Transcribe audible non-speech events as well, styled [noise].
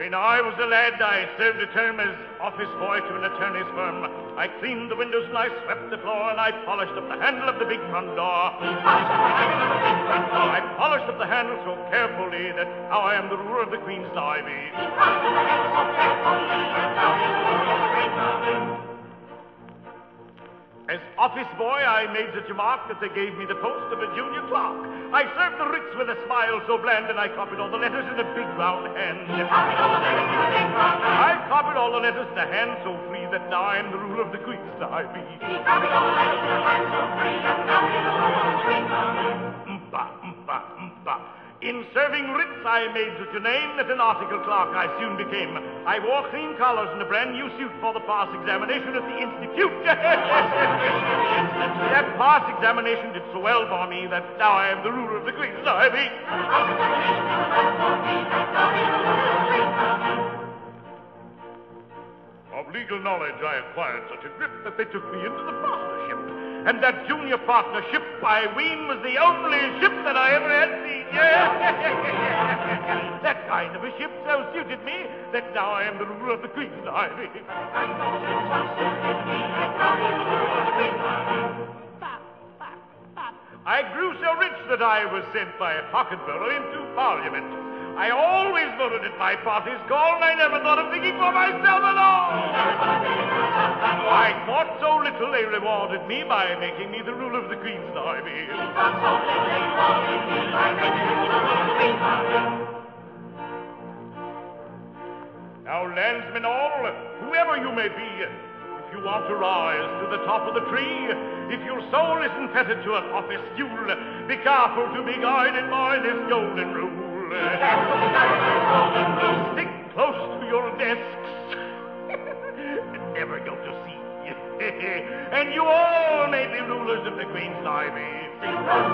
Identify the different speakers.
Speaker 1: When I was a lad, I served a term as office boy to an attorney's firm. I cleaned the windows and I swept the floor and I polished up the handle of the big front door. I polished up the handle so carefully that now I am the ruler of the Queen's Navy. Office boy, I made such a mark that they gave me the post of a junior clerk. I served the writs with a smile so bland, and I copied all the letters in a big round hand. I copied all the letters in a hand so free that now I am the ruler of the Queen's Navy. Mpa, mpa, mpa. In serving writs, I made such a name that an article clerk I soon became. I wore clean collars and a brand new suit for the pass examination at the Institute. [laughs] that pass examination did so well for me that now I am the ruler of the Queen's Navy. Of legal knowledge, I acquired such a grip that they took me into the partnership. And that junior partnership, I ween, was the only ship that I ever had seen. [laughs] that kind of a ship so suited me that now I am the ruler of the Queen's Navy. I grew so rich that I was sent by a pocket borough into Parliament. I always voted at my party's call, and I never thought of thinking for myself at all. I thought so little they rewarded me by making me the ruler of the Queen's Navy. Now, landsmen all, whoever you may be, if you want to rise to the top of the tree, if your soul isn't fettered to an office stool, be careful to be guided by this golden rule. [laughs] Stick close to your desks and never go to sea. [laughs] and you all may be rulers of the Queen's Navy.